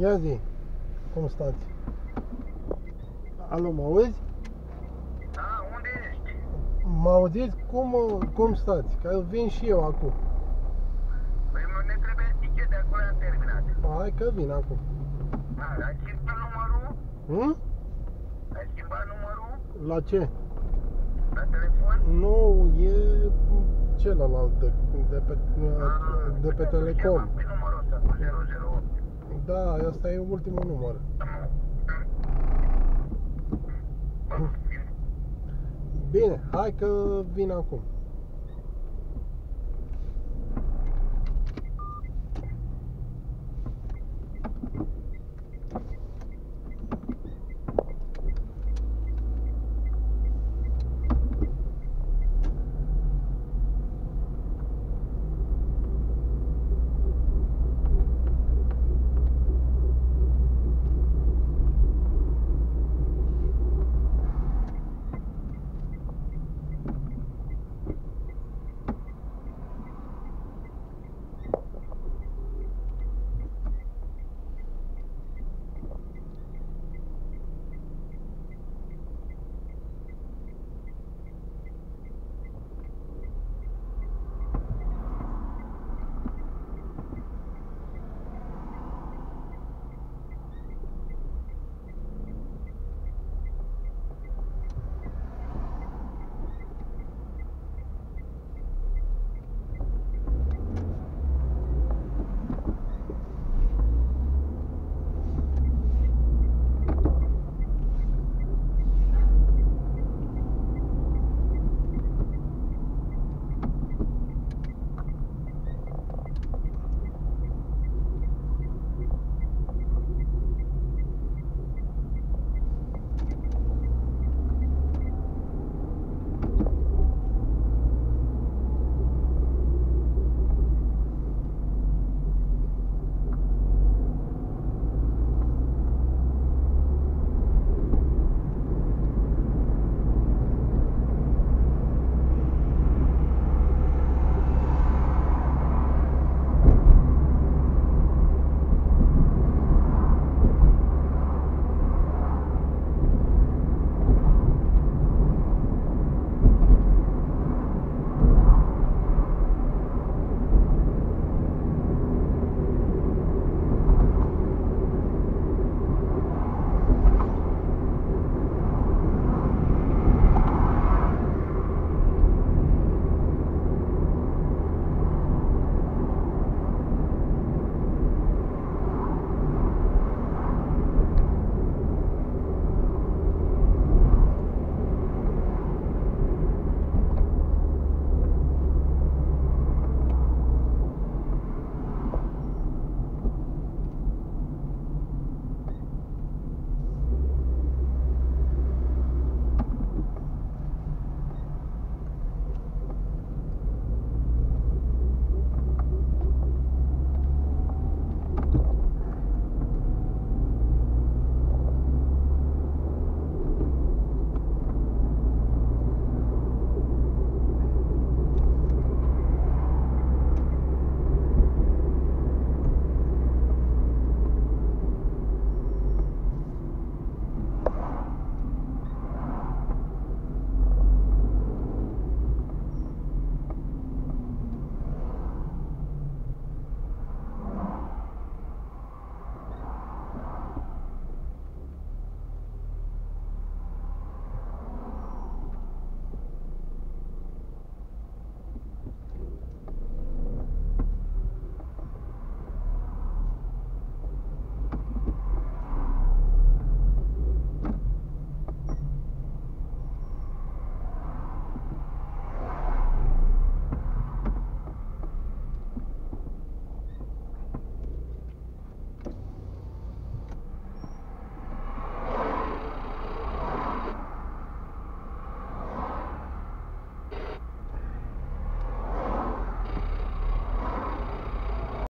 Ia zi, cum stați? Alo, mă auzi? Da, unde ești? Mă auziți? Cum, cum stați? Că vin și eu acum. Păi mă, ne trebuie tichet de acolo am terminat. Hai că vin acum. Da, ai schimbat numărul? Hm? Ai schimbat numărul La ce? la telefon? Nu, e celălalt de, de pe, de pe Telecom. Pe numărul ăsta cu 008. Da, asta e ultimul număr. Bine, hai că vin acum.